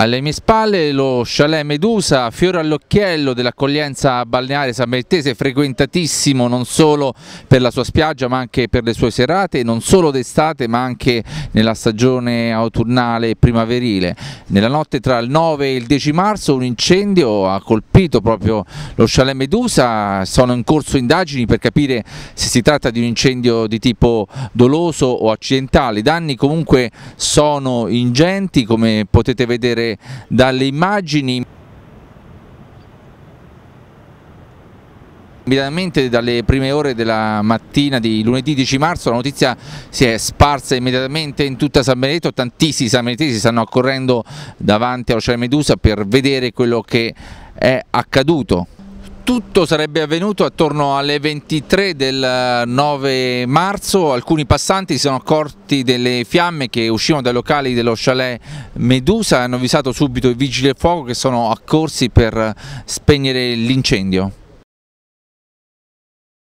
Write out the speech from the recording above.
Alle mie spalle lo chalet Medusa, fiore all'occhiello dell'accoglienza balneare sammettese, frequentatissimo non solo per la sua spiaggia ma anche per le sue serate, non solo d'estate ma anche nella stagione autunnale e primaverile. Nella notte tra il 9 e il 10 marzo un incendio ha colpito proprio lo chalet Medusa, sono in corso indagini per capire se si tratta di un incendio di tipo doloso o accidentale. I danni comunque sono ingenti come potete vedere dalle immagini Immediatamente dalle prime ore della mattina di lunedì 10 marzo la notizia si è sparsa immediatamente in tutta San Benedetto, tantissimi San Benedettesi stanno accorrendo davanti all'Oceano Medusa per vedere quello che è accaduto. Tutto sarebbe avvenuto attorno alle 23 del 9 marzo, alcuni passanti si sono accorti delle fiamme che uscivano dai locali dello chalet Medusa e hanno avvisato subito i vigili del fuoco che sono accorsi per spegnere l'incendio.